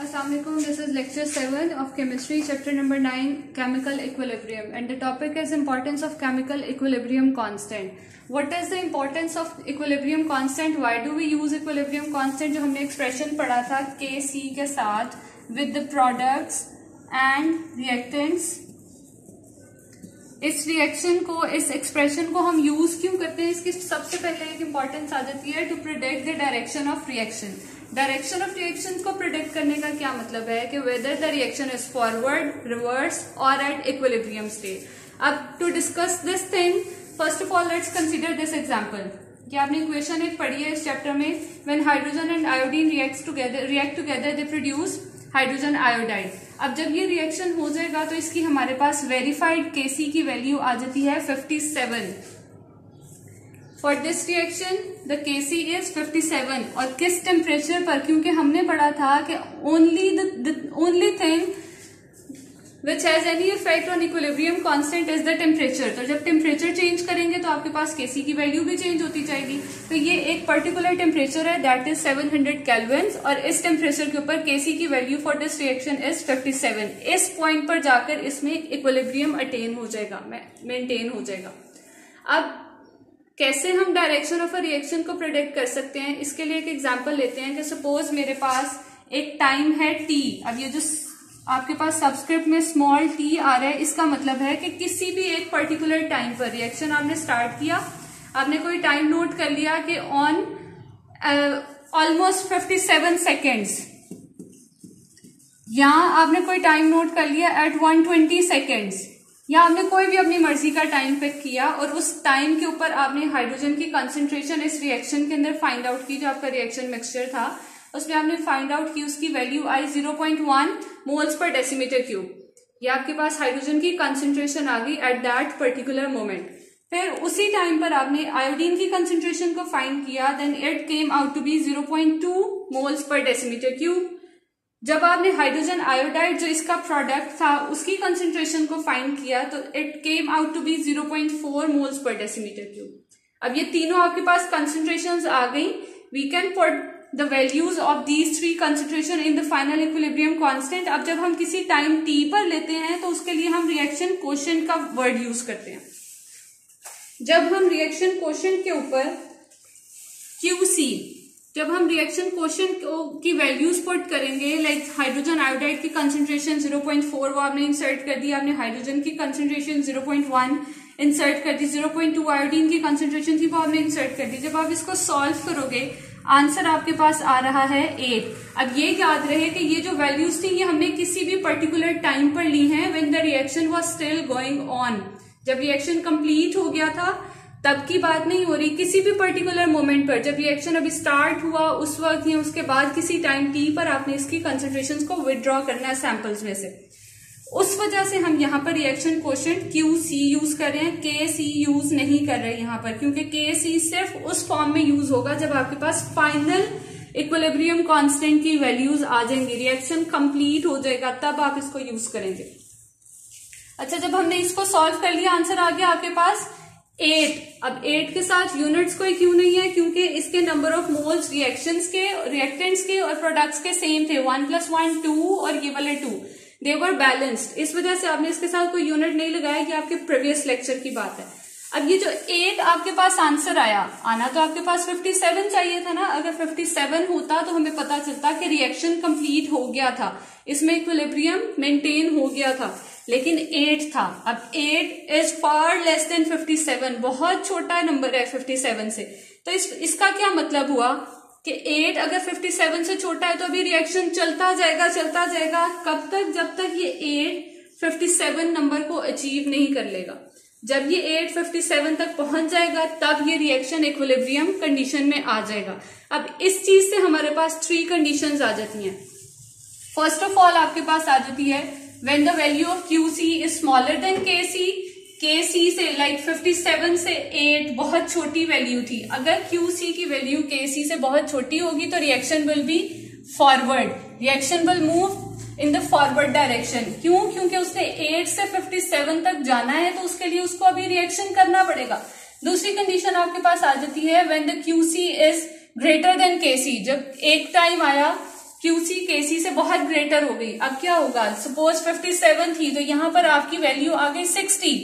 असल this is lecture seven of chemistry chapter number nine chemical equilibrium and the topic is importance of chemical equilibrium constant what is the importance of equilibrium constant why do we use equilibrium constant जो हमने expression पढ़ा था K C के साथ with the products and reactants इस reaction को, इस expression को हम यूज़ क्यों करते हैं? इसकी सबसे पहले एक इम्पॉर्टेंस आ जाती है to predict the direction of reaction direction of reaction को प्रोडिक्ट करने का क्या मतलब है कि whether the reaction is forward reverse और एट इक्विलिब्रियम स्टेट अब to discuss this thing first of all let's consider this example कि आपने इक्वेशन एक पढ़ी है इस चैप्टर में when hydrogen and iodine react together react together they produce hydrogen iodide अब जब ये रिएक्शन हो जाएगा तो इसकी हमारे पास वेरीफाइड केसी की वैल्यू आ जाती है 57 for this reaction the KC is 57 और किस टेम्परेचर पर? क्योंकि हमने पढ़ा था कि only only thing which has any effect on equilibrium constant is the temperature तो जब टेम्परेचर चेंज करेंगे तो आपके पास केसी की वैल्यू भी चेंज होती जाएगी। तो ये एक पर्टिकुलर टेम्परेचर है दैट इज़ 700 हंड्रेड कैलविन और इस टेम्परेचर के ऊपर केसी की value for this reaction is 57 इस पॉइंट पर जाकर इसमें इक्विलिब्रियम अटेन हो जाएगा मेंटेन हो जाएगा। अब कैसे हम डायरेक्शन ऑफ़ अ रिएक्शन को प्रोडिक्ट कर सकते हैं? इसके लिए एक एग्ज़ाम्पल लेते हैं कि सपोज़ मेरे पास एक टाइम है टी अब ये जो आपके पास सब्सक्रिप्ट में स्मॉल टी आ रहा है, इसका मतलब है कि किसी भी एक पर्टिकुलर टाइम पर रिएक्शन आपने स्टार्ट किया। आपने कोई टाइम नोट कर लिया कि on almost fifty seven seconds या आपने कोई टाइम नोट कर लिया एट वन ट्वेंटी सेकेंड्स या आपने कोई भी अपनी मर्ज़ी का टाइम पिक किया और उस टाइम के ऊपर आपने हाइड्रोजन की कंसेंट्रेशन इस रिएक्शन के अंदर फाइंड आउट की, जो आपका रिएक्शन मिक्सचर था, उसमें आपने फाइंड आउट की उसकी वैल्यू आई ज़ीरो पॉइंट वन मोल्स पर डेसीमीटर क्यूब या आपके पास हाइड्रोजन की कंसेंट्रेशन आ गई एट दैट पर्टिकुलर मोमेंट फिर उसी टाइम पर आपने आयोडीन की कंसेंट्रेशन को फाइंड किया then it came out to be zero point two moles पर डेसीमीटर क्यूब जब आपने हाइड्रोजन आयोडाइड जो इसका प्रोडक्ट था, उसकी कंसेंट्रेशन को फाइंड किया तो it came out to be 0.4 moles पर डेसीमीटर क्यूब अब ये तीनों आपके पास कंसेंट्रेशन आ गई. We can put the values of these three concentration in the final equilibrium constant अब जब हम किसी टाइम टी पर लेते हैं तो उसके लिए हम रिएक्शन क्वेश्चन का वर्ड यूज़ करते हैं. जब हम रिएक्शन क्वेश्चन के ऊपर क्यू सी जब हम रिएक्शन क्वेश्चन की वैल्यूज़ पुट करेंगे लाइक हाइड्रोजन आयोडाइड की कंसेंट्रेशन 0.4 वो आपने इंसर्ट कर दी आपने हाइड्रोजन की कंसेंट्रेशन 0.1 इंसर्ट कर दी 0.2 आयोडीन की कंसेंट्रेशन थी वो आपने इंसर्ट कर दी। जब आप इसको सॉल्व करोगे आंसर आपके पास आ रहा है एट अब ये याद रहे कि ये जो वैल्यूज़ थी, ये हमने किसी भी पर्टिकुलर टाइम पर ली हैं when the reaction was still going on जब रिएक्शन कंप्लीट हो गया था तब की बात नहीं हो रही। किसी भी पर्टिकुलर मोमेंट पर जब रिएक्शन अभी स्टार्ट हुआ, उस वक्त या उसके बाद किसी टाइम टी पर आपने इसकी कंसेंट्रेशन को विदड्रॉ करना है सैंपल्स में से। उस वजह से हम यहाँ पर reaction quotient Q C use कर रहे हैं। के सी यूज़ नहीं कर रहे यहाँ पर, क्योंकि के सी सिर्फ़ उस फॉर्म में यूज़ होगा जब आपके पास फाइनल इक्विलिब्रियम कांस्टेंट की वैल्यूज़ आ जाएँगी। रिएक्शन कंप्लीट हो जाएगा, तब आप इसको यूज़ करेंगे। अच्छा जब हमने इसको सॉल्व कर लिया आंसर आ गया आपके पास। एट अब एट के साथ यूनिट्स कोई क्यों नहीं है? क्योंकि इसके नंबर ऑफ़ मोल्स रिएक्शंस के रिएक्टेंट्स के और प्रोडक्ट्स के सेम थे। वन प्लस वन टू और ये वाले टू देवर बैलेंस्ड इस वजह से आपने इसके साथ कोई यूनिट नहीं लगाया कि आपके प्रीवियस लेक्चर की बात है। अब ये जो एट आपके पास आंसर आया, आना तो आपके पास 57 चाहिए था ना? अगर 57 होता तो हमें पता चलता कि रिएक्शन कंप्लीट हो गया था। इसमें इक्विलिब्रियम मेंटेन हो गया था। लेकिन एट था। अब eight is far less than fifty seven बहुत छोटा नंबर है फिफ्टी सेवन से। तो इस, इसका क्या मतलब हुआ? कि एट अगर फिफ्टी सेवन से छोटा है तो अभी रिएक्शन चलता जाएगा चलता जाएगा। कब तक? जब तक ये एट फिफ्टी सेवन नंबर को अचीव नहीं कर लेगा। जब ये एट फिफ्टी सेवन तक पहुँच जाएगा, तब ये रिएक्शन इक्विलिब्रियम कंडीशन में आ जाएगा। अब इस चीज़ से हमारे पास थ्री कंडीशंस आ जाती हैं। फ़र्स्ट ऑफ़ ऑल आपके पास आ जाती है when the value of QC is smaller than KC KC से लाइक like 57 से 8 बहुत छोटी वैल्यू थी। अगर QC की वैल्यू KC से बहुत छोटी होगी तो reaction will be forward reaction will move in the forward direction क्यों? क्योंकि उसने 8 से 57 तक जाना है तो उसके लिए उसको अभी रिएक्शन करना पड़ेगा। दूसरी कंडीशन आपके पास आ जाती है when the Qc is greater than Kc जब एक टाइम आया क्यूसी केसी से बहुत ग्रेटर हो गई अब क्या होगा? सपोज़ 57 थी तो यहाँ पर आपकी वैल्यू आ गई 60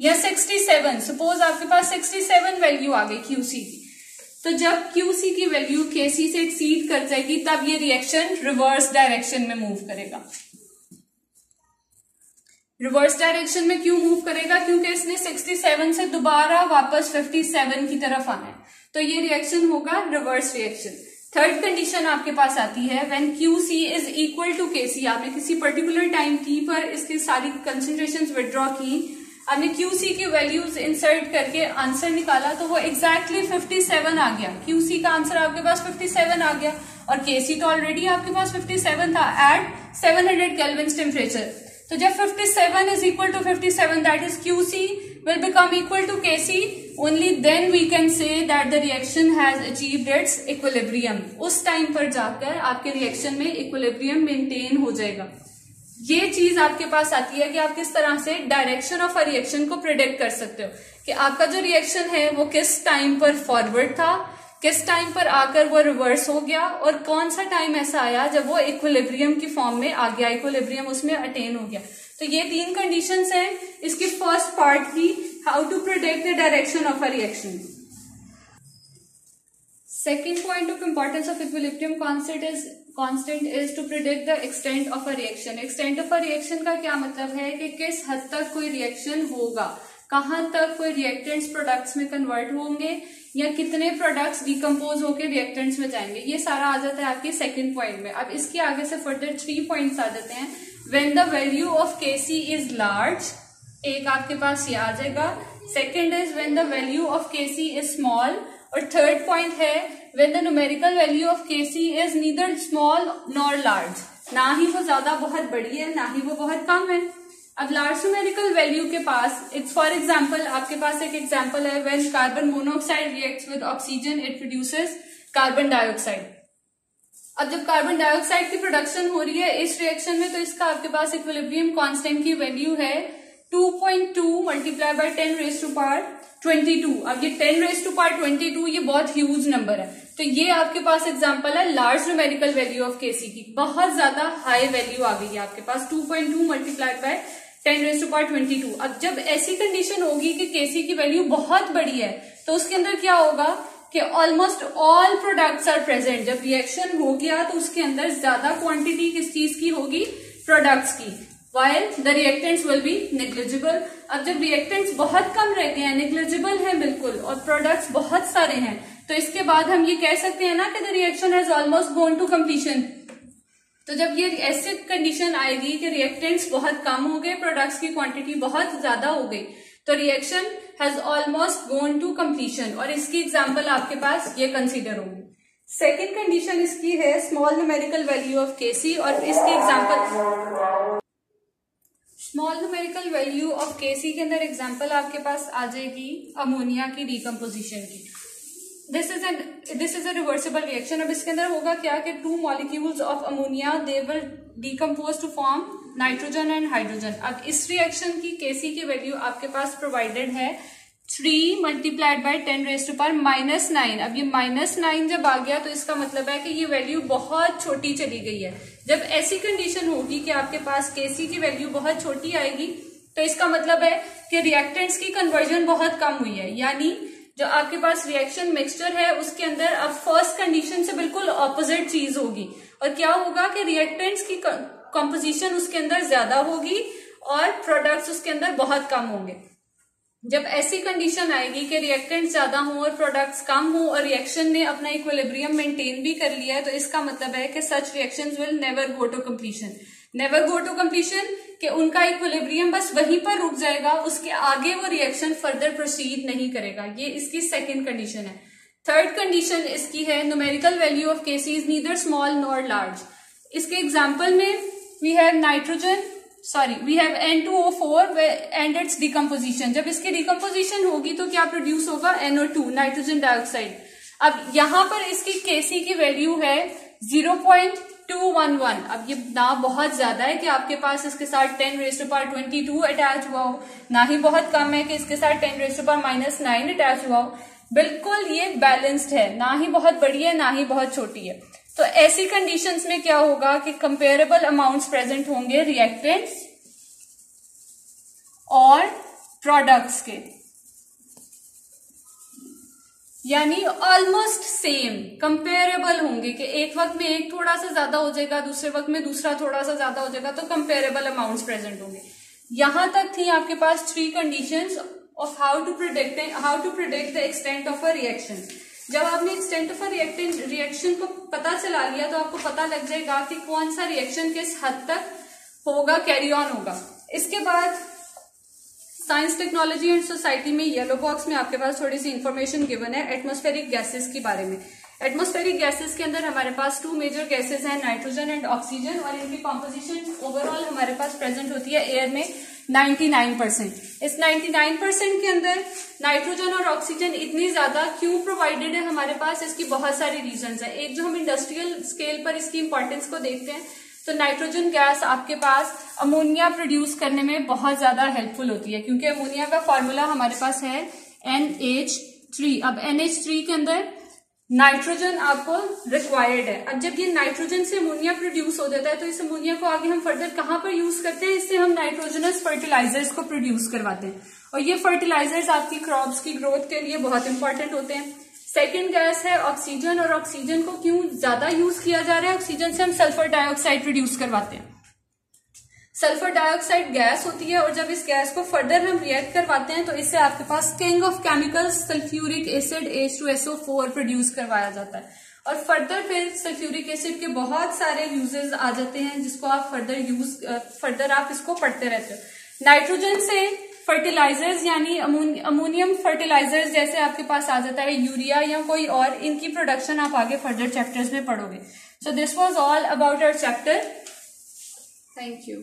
या 67 सपोज़ आपके पास 67 वैल्यू आ गई क्यूसी की। तो जब क्यूसी की वैल्यू केसी से एक्सीड कर जाएगी, तब ये रिएक्शन रिवर्स डायरेक्शन में मूव करेगा। रिवर्स डायरेक्शन में क्यों मूव करेगा? क्योंकि इसने 67 से दोबारा वापस 57 की तरफ़ आना है। तो ये रिएक्शन होगा रिवर्स रिएक्शन थर्ड कंडीशन आपके पास आती है when Q C is equal to K C आपने किसी पर्टिकुलर टाइम टी पर इसकी सारी कंसेंट्रेशन विदड्रॉ की, आपने क्यू सी की वैल्यूज़ इंसर्ट करके आंसर निकाला तो वो एग्जैक्टली exactly 57 आ गया। क्यू सी का आंसर आपके पास 57 आ गया, और के सी तो ऑलरेडी आपके पास 57 था एट 700 हंड्रेड टेम्परेचर तो जब 57 is equal to 57 that is Q C will become equal to Kc, only then we can say that the reaction has achieved its equilibrium. उस टाइम पर जाकर आपके रिएक्शन में इक्विलिब्रियम मेंटेन हो जाएगा। ये चीज़ आपके पास आती है कि आप किस तरह से डायरेक्शन ऑफ़ अ रिएक्शन को प्रिडिक्ट कर सकते हो। कि आपका जो रिएक्शन है वो किस टाइम पर फॉरवर्ड था किस टाइम पर आकर वो रिवर्स हो गया और कौन सा टाइम ऐसा आया जब वो इक्विलिब्रियम की फॉर्म में आ गया इक्विलिब्रियम उसमें अटेन हो गया। तो ये तीन कंडीशंस हैं। इसकी फ़र्स्ट पार्ट की how to protect the direction of a reaction second point of importance of equilibrium constant is constant is to predict the extent of a reaction extent of a reaction का क्या मतलब है कि किस हद तक कोई रिएक्शन होगा? कहाँ तक कोई रिएक्टेंट्स प्रोडक्ट्स में कन्वर्ट होंगे? या कितने प्रोडक्ट्स डिकम्पोज होकर रिएक्टेंट्स में जाएँगे? ये सारा आ जाता है आपके सेकंड पॉइंट में। अब इसके आगे से फर्दर थ्री पॉइंट्स आ जाते हैं। When the value of K C is large एक आपके पास ये आ जाएगा। Second is when the value of K C is small और थर्ड पॉइंट है when the numerical value of K C is neither small nor large ना ही वो ज़्यादा बहुत बड़ी है, ना ही वो बहुत कम है। अब लार्ज न्यूमेरिकल वैल्यू के पास इट्स फॉर एग्ज़ाम्पल आपके पास एक एग्ज़ाम्पल है when carbon monoxide react with oxygen it produces carbon dioxide अब जब कार्बन डाइऑक्साइड की प्रोडक्शन हो रही है, इस रिएक्शन में तो इसका आपके पास इक्विलिब्रियम कांस्टेंट की वैल्यू है। 2.2 point two multiply by ten raise to power 22 अब ये 10 रेस टू पार 22 ये बहुत ह्यूज नंबर है। तो ये आपके पास एग्जांपल है large numerical value of Kc की बहुत ज़्यादा हाई वैल्यू आ गई है आपके पास। 2.2 point two multiplied by ten raise to power twenty अब जब ऐसी कंडीशन होगी कि केसी की वैल्यू बहुत बड़ी है तो उसके अंदर क्या होगा कि almost all products are present जब रिएक्शन हो गया तो उसके अंदर ज़्यादा क्वांटिटी किस चीज़ की होगी? प्रोडक्ट्स की। While the reactants will be negligible अब जब रिएक्टेंट्स बहुत कम रहते हैं निग्लिजिबल हैं बिल्कुल, और प्रोडक्ट्स बहुत सारे हैं तो इसके बाद हम ये कह सकते हैं ना कि the reaction has almost gone to completion तो जब ये ऐसी कंडीशन आएगी कि रिएक्टेंट्स बहुत कम हो गए प्रोडक्ट्स की क्वांटिटी बहुत ज़्यादा हो गई तो reaction has almost gone to completion और इसकी एग्ज़ाम्पल आपके पास ये कंसिडर होगी। सेकेंड कंडीशन इसकी है small numerical value of Kc और इसकी example small numerical value of Kc के अंदर एग्ज़ाम्पल आपके पास आ जाएगी अमोनिया की डिकम्पोजिशन की। This is an this is a reversible reaction अब इसके अंदर होगा क्या कि two molecules of ammonia they will decompose to form nitrogen and hydrogen अब इस रिएक्शन की केसी की वैल्यू आपके पास प्रोवाइडेड है। Three multiplied by ten raise to power minus nine अब ये माइनस नाइन जब आ गया तो इसका मतलब है कि ये वैल्यू बहुत छोटी चली गई है। जब ऐसी कंडीशन होगी कि आपके पास केसी की वैल्यू बहुत छोटी आएगी तो इसका मतलब है कि रिएक्टेंट्स की कन्वर्जन बहुत कम हुई है। यानी जो आपके पास रिएक्शन मिक्सचर है, उसके अंदर अब फ़र्स्ट कंडीशन से बिल्कुल ऑपोजिट चीज़ होगी। और क्या होगा कि रिएक्टेंट्स की कॉम्पोजिशन उसके अंदर ज़्यादा होगी और प्रोडक्ट्स उसके अंदर बहुत कम होंगे। जब ऐसी कंडीशन आएगी कि रिएक्टेंट ज़्यादा हो और प्रोडक्ट्स कम हो और रिएक्शन ने अपना इक्विलिब्रियम मेंटेन भी कर लिया है तो इसका मतलब है कि such reaction will never go to completion never go to completion कि उनका इक्विलिब्रियम बस वहीं पर रुक जाएगा, उसके आगे वो रिएक्शन फर्दर प्रोसीड नहीं करेगा। ये इसकी सेकेंड कंडीशन है। थर्ड कंडीशन इसकी है numerical value of Kc is neither small nor large इसके एग्ज़ाम्पल में we have nitrogen sorry we have N2O4 and its decomposition जब इसकी डिकम्पोजिशन होगी तो क्या प्रोड्यूस होगा? एनओ टू नाइट्रोजन डाइऑक्साइड अब यहाँ पर इसकी केसी की वैल्यू है 0.211 अब ये ना बहुत ज़्यादा है कि आपके पास इसके साथ 10 रेस टू पार 22 अटैच हुआ हो. ना ही बहुत कम है कि इसके साथ ten raise to power minus nine attach हुआ हो. बिल्कुल ये बैलेंस्ड है. ना ही बहुत बड़ी है, ना ही बहुत छोटी है. तो ऐसी कंडीशंस में क्या होगा कि कंपेरेबल अमाउंट्स प्रेजेंट होंगे रिएक्टेंट्स और प्रोडक्ट्स के। यानी ऑलमोस्ट सेम कंपेरेबल होंगे कि एक वक्त में एक थोड़ा सा ज़्यादा हो जाएगा, दूसरे वक्त में दूसरा थोड़ा सा ज़्यादा हो जाएगा तो कंपेरेबल अमाउंट्स प्रेजेंट होंगे। यहाँ तक थी आपके पास three conditions of how to predict how to predict the extent of a reaction जब आपने ऑफ़ रिएक्टेंट रिएक्शन को पता चला लिया तो आपको पता लग जाएगा कि कौन सा रिएक्शन किस हद तक होगा कैरी ऑन होगा। इसके बाद साइंस टेक्नोलॉजी एंड सोसाइटी में येलो बॉक्स में आपके पास थोड़ी सी इन्फॉर्मेशन गिवन है एटमोस्फेरिक गैसेस के बारे में। एटमोस्फेरिक गैसेस के अंदर हमारे पास टू मेजर गैसेस हैं नाइट्रोजन एंड ऑक्सीजन और इनकी कॉम्पोजिशन ओवरऑल हमारे पास प्रेजेंट होती है एयर में। 99 परसेंट इस 99 परसेंट के अंदर नाइट्रोजन और ऑक्सीजन इतनी ज़्यादा क्यों प्रोवाइडेड है हमारे पास? इसकी बहुत सारी रीजन है। एक जो हम इंडस्ट्रियल स्केल पर इसकी इंपॉर्टेंस को देखते हैं तो नाइट्रोजन गैस आपके पास अमोनिया प्रोड्यूस करने में बहुत ज़्यादा हेल्पफुल होती है, क्योंकि अमोनिया का फॉर्मूला हमारे पास है एन एच थ्री अब एन एच थ्री के अंदर नाइट्रोजन आपको रिक्वायर्ड है। अब जब ये नाइट्रोजन से अमोनिया प्रोड्यूस हो जाता है तो इस अमोनिया को आगे हम फर्दर कहाँ पर यूज़ करते हैं? इससे हम नाइट्रोजनस फर्टिलाइजर्स को प्रोड्यूस करवाते हैं। और ये फर्टिलाइजर्स आपकी क्रॉप्स की ग्रोथ के लिए बहुत इंपॉर्टेंट होते हैं। सेकेंड गैस है ऑक्सीजन और ऑक्सीजन को क्यों ज़्यादा यूज़ किया जा रहा है? ऑक्सीजन से हम सल्फ़र डाइऑक्साइड प्रोड्यूस करवाते हैं। सल्फ़र डाइऑक्साइड गैस होती है और जब इस गैस को फर्दर हम रिएक्ट करवाते हैं तो इससे आपके पास king of chemicals sulphuric acid H two SO four produce करवाया जाता है। और फर्दर फिर सल्फ्यूरिक एसिड के बहुत सारे यूजेस आ जाते हैं, जिसको आप फर्दर यूज़ फर्दर आप इसको पढ़ते रहते हो। नाइट्रोजन से फर्टिलाइजर्स यानी अमोनियम फर्टिलाइजर्स जैसे आपके पास आ जाता है यूरिया या कोई और, इनकी प्रोडक्शन आप आगे फर्दर चैप्टर्स में पढ़ोगे। So this was all about our chapter thank you